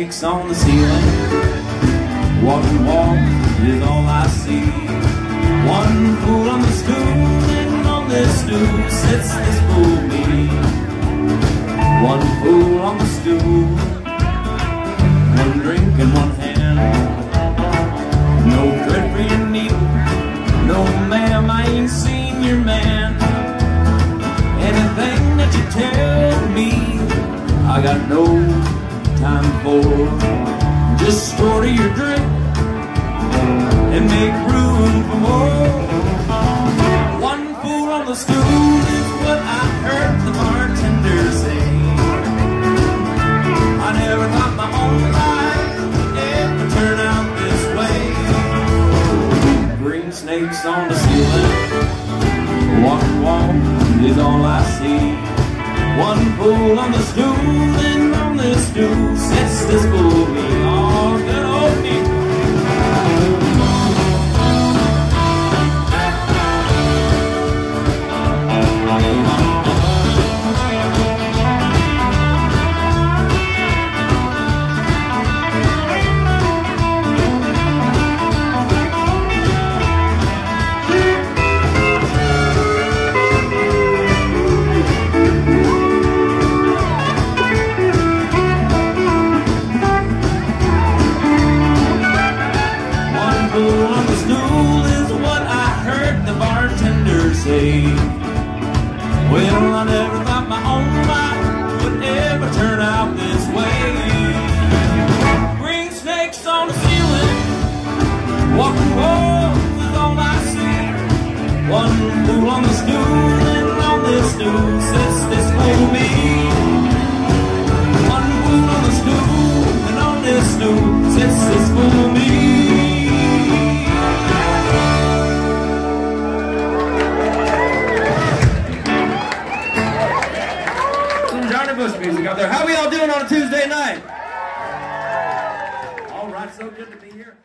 ceiling. Walking wall is all I see. One fool on the stool, and on this stool sits this fool me. One fool on the stool, one drink in one hand. No thread for your needle, no ma'am, I ain't seen your man. Anything that you tell me, I got no time for. Just order your drink and make room for more. One fool on the stool is what I heard the bartender say. I never thought my own life would ever turn out this way. Green snakes on the ceiling, walking wall is all I see. One fool on the stool, Well, I never thought my own life would ever turn out this way. Green snakes on the ceiling, walking walls is all I see. One fool on the stool, and on this stool sits out there. How we all doing on a Tuesday night? All right, so good to be here.